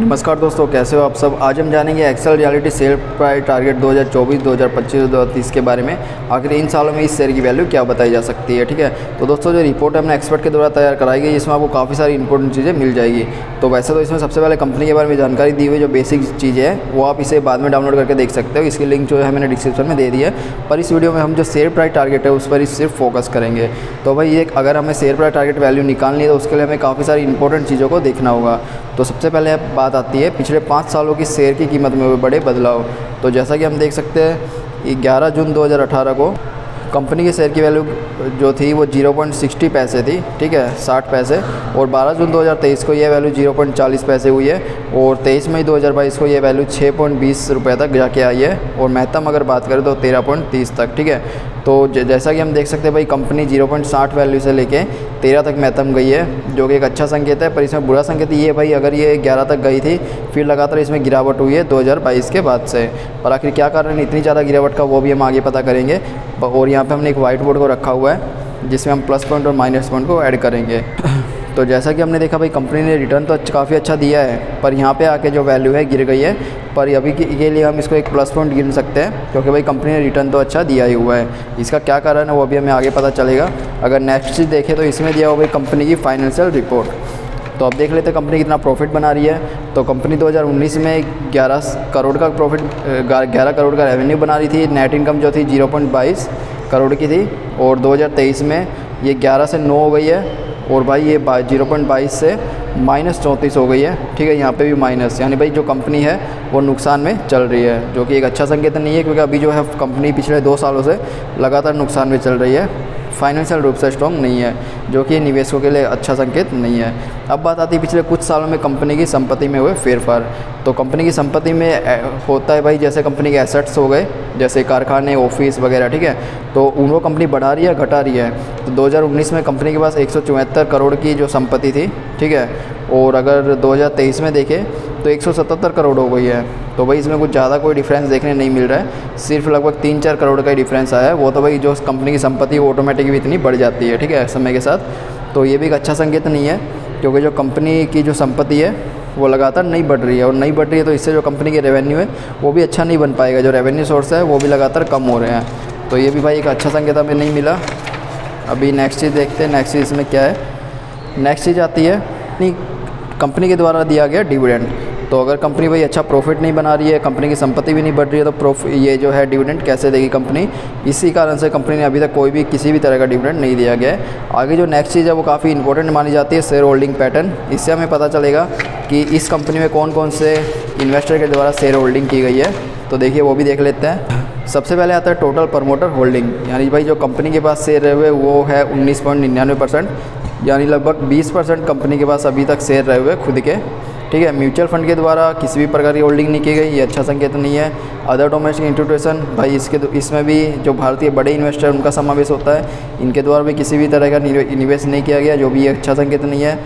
नमस्कार दोस्तों, कैसे हो आप सब? आज हम जानेंगे Excel Realty sale price target 2024 2025 2030 के बारे में। आखिर इन सालों में इस शेयर की वैल्यू क्या बताई जा सकती है, ठीक है? तो दोस्तों, जो रिपोर्ट हमने एक्सपर्ट के द्वारा तैयार कराई गई इसमें आपको काफ़ी सारी इंपॉर्टेंट चीज़ें मिल जाएगी। तो वैसे तो इसमें सबसे पहले कंपनी के बारे में जानकारी दी हुई जो बेसिक चीज़ें हैं, वो आप इसे बाद में डाउनलोड करके देख सकते हो। इसकी लिंक जो है मैंने डिस्क्रिप्शन में दे दी है। पर इस वीडियो में हम जो शेयर प्राइस टारगेट है, उस पर ही सिर्फ़ फोकस करेंगे। तो भाई ये अगर हमें शेयर प्राइस टारगेट वैल्यू निकालनी है तो उसके लिए हमें काफ़ी सारी इंपॉर्टेंट चीज़ों को देखना होगा। तो सबसे पहले बात आती है, पिछले पाँच सालों की शेयर की कीमत में हुए बड़े बदलाव। तो जैसा कि हम देख सकते हैं ग्यारह जून 2018 को कंपनी के शेयर की वैल्यू जो थी वो 0.60 पैसे थी, ठीक है 60 पैसे, और 12 जून 2023 को ये वैल्यू 0.40 पैसे हुई है, और 23 मई 2022 को ये वैल्यू 6.20 रुपए तक जाके आई है, और महत्तम अगर बात करें तो 13.30 तक, ठीक है। तो जैसा कि हम देख सकते हैं भाई कंपनी 0.60 वैल्यू से लेके 13 तक मैथम गई है, जो कि एक अच्छा संकेत है, पर इसमें बुरा संकेत ये है भाई, अगर ये 11 तक गई थी, फिर लगातार इसमें गिरावट हुई है 2022 के बाद से। और आखिर क्या कारण इतनी ज़्यादा गिरावट का, वो भी हम आगे पता करेंगे। और यहाँ पर हमने एक वाइट बोर्ड को रखा हुआ है, जिसमें हम प्लस पॉइंट और माइनस पॉइंट को ऐड करेंगे। तो जैसा कि हमने देखा भाई कंपनी ने रिटर्न तो अच्छा काफ़ी अच्छा दिया है, पर यहाँ पे आके जो वैल्यू है गिर गई है। पर अभी के लिए हम इसको एक प्लस पॉइंट गिन सकते हैं, क्योंकि भाई कंपनी ने रिटर्न तो अच्छा दिया ही हुआ है। इसका क्या कारण है, वो अभी हमें आगे पता चलेगा। अगर नेक्स्ट चीज़ देखें तो इसमें दिया हुआ भाई कंपनी की फाइनेंशियल रिपोर्ट तो अब देख लेते हैं कंपनी कितना प्रॉफिट बना रही है। तो कंपनी 2019 में 11 करोड़ का प्रॉफिट 11 करोड़ का रेवेन्यू बना रही थी। नेट इनकम जो थी 0.22 करोड़ की थी। और 2023 में ये 11 से 9 हो गई है और भाई ये ज़ीरो पॉइंट बाईस से माइनस चौंतीस हो गई है। ठीक है, यहाँ पे भी माइनस, यानी भाई जो कंपनी है वो नुकसान में चल रही है, जो कि एक अच्छा संकेत नहीं है क्योंकि अभी जो है कंपनी पिछले दो सालों से लगातार नुकसान में चल रही है। फाइनेंशियल रूप से स्ट्रॉन्ग नहीं है, जो कि निवेशकों के लिए अच्छा संकेत नहीं है। अब बात आती है पिछले कुछ सालों में कंपनी की संपत्ति में हुए फेरफार। तो कंपनी की संपत्ति में होता है भाई जैसे कंपनी के एसेट्स हो गए, जैसे कारखाने ऑफ़िस वगैरह, ठीक है? तो उनको कंपनी बढ़ा रही है, घटा रही है। तो 2019 में कंपनी के पास एक सौ चौहत्तर करोड़ की जो संपत्ति थी, ठीक है? और अगर 2023 में देखें तो 177 करोड़ हो गई है। तो भाई इसमें कुछ ज़्यादा कोई डिफरेंस देखने नहीं मिल रहा है। सिर्फ़ लगभग तीन चार करोड़ का ही डिफरेंस आया है। वो तो भाई जो कंपनी की संपत्ति ऑटोमेटिक भी इतनी बढ़ जाती है, ठीक है, समय के साथ। तो ये भी एक अच्छा संकेत नहीं है, क्योंकि जो कंपनी की जो संपत्ति है, वो लगातार नहीं बढ़ रही है। और नहीं बढ़ रही है तो इससे जो कंपनी के रेवेन्यू है, वो भी अच्छा नहीं बन पाएगा। जो रेवेन्यू सोर्स है, वो भी लगातार कम हो रहे हैं। तो ये भी भाई एक अच्छा संकेत हमें नहीं मिला। अभी नेक्स्ट चीज़ देखते हैं नेक्स्ट चीज़ इसमें क्या है। नेक्स्ट चीज़ आती है अपनी कंपनी के द्वारा दिया गया डिविडेंड तो अगर कंपनी भाई अच्छा प्रॉफिट नहीं बना रही है कंपनी की संपत्ति भी नहीं बढ़ रही है तो प्रोफ ये जो है डिविडेंड कैसे देगी कंपनी इसी कारण से कंपनी ने अभी तक कोई भी, किसी भी तरह का डिविडेंड नहीं दिया गया आगे जो नेक्स्ट चीज़ है, वो काफ़ी इंपॉर्टेंट मानी जाती है शेयर होल्डिंग पैटर्न इससे हमें पता चलेगा कि इस कंपनी में कौन कौन से इन्वेस्टर के द्वारा शेयर होल्डिंग की गई है। तो देखिए, वो भी देख लेते हैं। सबसे पहले आता है टोटल प्रमोटर होल्डिंग यानी भाई जो कंपनी के पास शेयर रहे हुए, वो है उन्नीस पॉइंट निन्यानवे परसेंट, यानी लगभग 20 परसेंट कंपनी के पास अभी तक शेयर रहे हुए खुद के। ठीक है म्यूचुअल फंड के द्वारा किसी भी प्रकार की होल्डिंग नहीं की गई, ये अच्छा संकेत नहीं है। अदर डोमेस्टिक इंस्टीट्यूशन भाई इसके इसमें भी जो भारतीय बड़े इन्वेस्टर उनका समावेश होता है। इनके द्वारा भी किसी भी तरह का निवेश नहीं किया गया, जो भी ये अच्छा संकेत नहीं है।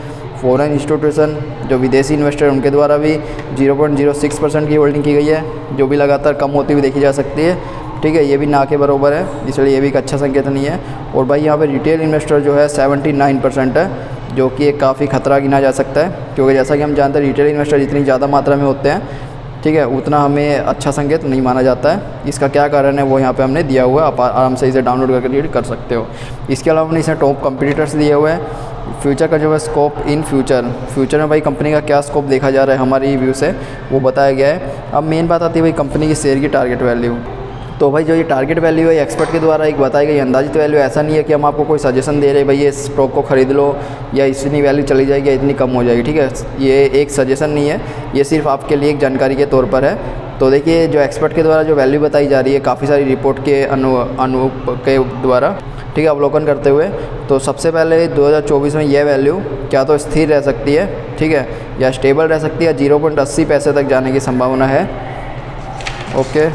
फॉरेन इंस्टीट्यूशन जो विदेशी इन्वेस्टर उनके द्वारा भी 0.06 परसेंट की होल्डिंग की गई है। जो भी लगातार कम होती हुई देखी जा सकती है। ठीक है, ये भी ना के बराबर है, इसलिए ये भी एक अच्छा संकेत नहीं है। और भाई, यहाँ पे रिटेल इन्वेस्टर जो है 79 परसेंट है, जो कि एक काफ़ी खतरा गिना जा सकता है। क्योंकि जैसा कि हम जानते हैं रिटेल इन्वेस्टर जितनी ज़्यादा मात्रा में होते हैं, ठीक है, उतना हमें अच्छा संकेत नहीं माना जाता है। इसका क्या कारण है, वो यहाँ पे हमने दिया हुआ है। आप आराम से इसे डाउनलोड करके रीड कर सकते हो। इसके अलावा हमने इसमें टॉप कंपटीटर्स दिए हुए हैं। फ्यूचर का जो है स्कोप इन फ्यूचर फ्यूचर में भाई कंपनी का क्या स्कोप देखा जा रहा है हमारी व्यू से, वो बताया गया है। अब मेन बात आती है भाई कंपनी की शेयर की टारगेट वैल्यू तो भाई जो ये टारगेट वैल्यू है एक्सपर्ट के द्वारा एक बताई गई अंदाजित वैल्यू ऐसा नहीं है कि हम आपको कोई सजेशन दे रहे भाई ये स्टॉक को ख़रीद लो, या इतनी वैल्यू चली जाएगी या इतनी कम हो जाएगी, ठीक है? ये एक सजेशन नहीं है, ये सिर्फ़ आपके लिए एक जानकारी के तौर पर है। तो देखिए, जो एक्सपर्ट के द्वारा जो वैल्यू बताई जा रही है, काफ़ी सारी रिपोर्ट के अनु अनु, के द्वारा ठीक है, अवलोकन करते हुए। तो सबसे पहले 2024 में यह वैल्यू क्या तो स्थिर रह सकती है, ठीक है, या स्टेबल रह सकती है ज़ीरो पॉइंट अस्सी पैसे तक जाने की संभावना है। ओके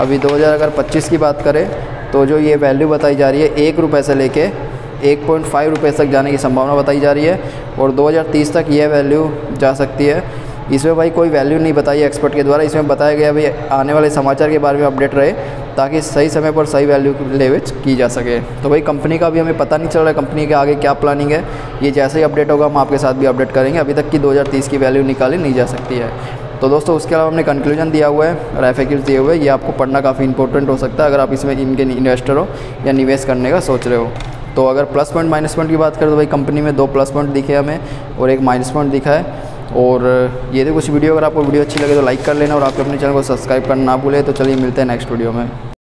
अभी 2000 अगर 25 की बात करें तो जो ये वैल्यू बताई जा रही है, एक रुपये से लेके एक पॉइंट फाइव रुपये तक जाने की संभावना बताई जा रही है, और 2030 तक यह वैल्यू जा सकती है। इसमें भाई कोई वैल्यू नहीं बताई एक्सपर्ट के द्वारा, इसमें बताया गया भाई आने वाले समाचार के बारे में अपडेट रहे। ताकि सही समय पर सही वैल्यू लेवेज की जा सके। तो भाई कंपनी का भी हमें पता नहीं चल रहा है कंपनी के आगे क्या प्लानिंग है। ये जैसे ही अपडेट होगा, हम आपके साथ भी अपडेट करेंगे। अभी तक की 2030 की वैल्यू निकाली, नहीं जा सकती है। तो दोस्तों, उसके अलावा हमने कंक्लूजन दिया हुआ है, और एफ़ दिए हुए ये आपको पढ़ना काफ़ी इंपॉर्टेंट हो सकता है, अगर आप इसमें इनके इन्वेस्टर हो या निवेश करने का सोच रहे हो। तो अगर प्लस पॉइंट माइनस पॉइंट की बात करें तो भाई कंपनी में दो प्लस पॉइंट दिखे हमें, और एक माइनस पॉइंट दिखा है। और ये थी कुछ वीडियो अगर आपको वीडियो अच्छी लगे तो लाइक कर लेना, और आप अपने चैनल को सब्सक्राइब करना ना भूलें। तो चलिए मिलते हैं नेक्स्ट वीडियो में।